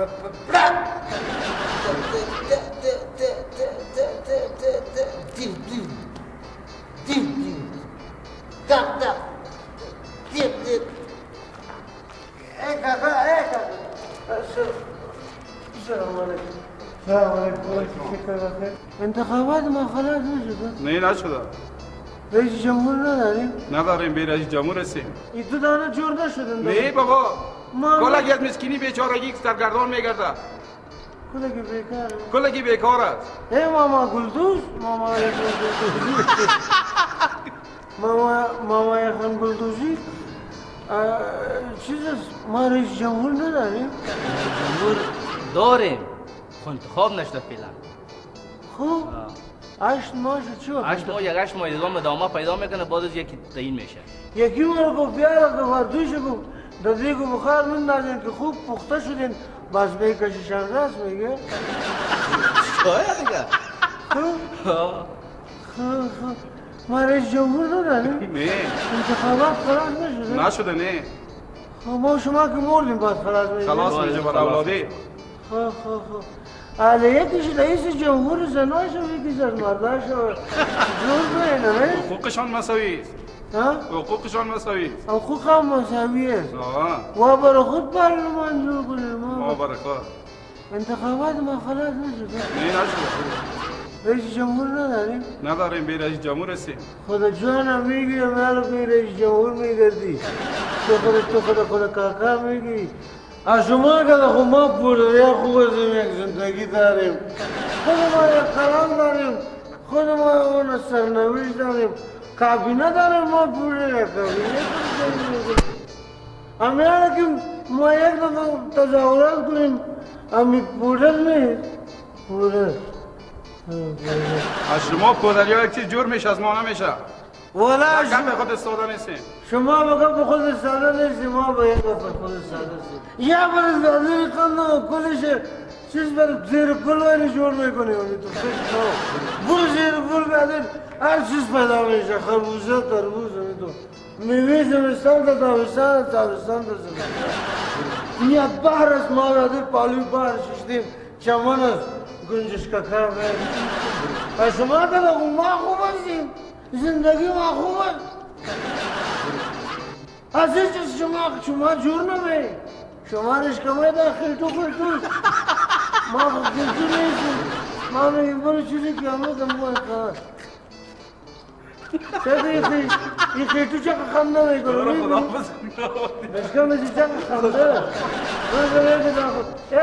Pa, pa, pra. Dim, dim. Dim, dim. Tak, tak. Dim, dim. Eh, kakak, eh, kakak. Assalamualaikum. Assalamualaikum. انتخابات ما خلاص نشده نه نشده رئیس جمهور نداریم نداریم به رئیس جمهور هستیم این دو دانه جور نشدن نه بابا ما- کلگی از مسکینی بیچارگی سرگردان میگرده. کلگی بیکار کلگی بیکار است. ای ماما گلدوز. ماما ماما ماما یخن گلدوزی. چیز است؟ ما رئیس جمهور نداریم. جمهور داریم. انتخاب نشده فعلا. خب هشت ماه شد چی وقت؟ هشت ماه یک هشت ماه ادامه پیدا می‌کنه بعد از یکی تعیین میشه. یکی ما گفت بیاره که وردوش گفت. در دیگه بخار من که خوب پخته شدین بس بکشیشن راست میگه شاید دیگه خب ما رئیس جمهور نداریم نه انتخابات خلاص نشده نشده نه خب ما شما که مردیم باز خلاص میشه خلاص میشه بر اولادی خب خب خب حالا یکیش رئیس جمهور زناش و یکیش از مرداش و جور بینه نه حقوقشان مساوی است حقوقشان مساوی. حقوق هم مساوی است آه و برای خود پارلمان جور کنیم ما. برکات انتخابات ما خلاص نشده نه نشده رئیس جمهور نداریم؟ نداریم به رئیس جمهور هستیم. خدا جانم میگی مالو که رئیس جمهور میگردی. تو خود تو خود خود کاکا میگی. از شما که خب ما پولیا خوب از یک زندگی داریم. خود ما یک قرار داریم. خود ما اون سرنوشت داریم. کابینه داریم ما پول یک کابینه امیانا که ما یک دفعه تظاهرات کنیم. امی پولر نیست. پولر از شما پدریا یک چیز جور میشه از ما نمیشه. ولا کم به خود استاده نیستیم. شما بگم به خود ساده نیستی ما به یک خود ساده سی یا برای زادی کنه کلش فکر نو برو زیر پل بعدین هر چیز پیدا میشه خربوزه تربوز اونی تو میوه زمستان تا تابستان تابستان تا زمستان یا بحر است ما بعدی پالوی بحر ششتیم چمن است گنجش ککر و شما که ما خوب هستیم زندگی ما خوب است از این چیز شما شما جور نمی شما رشکمه در خیلتو خیلتو ما خیلتو نیستیم ما میگیم برو چیزی که همه دم باید کار چه دیگه این خیلتو چه خنده می‌کنه می‌بینی رشکمه چه خنده من بگه که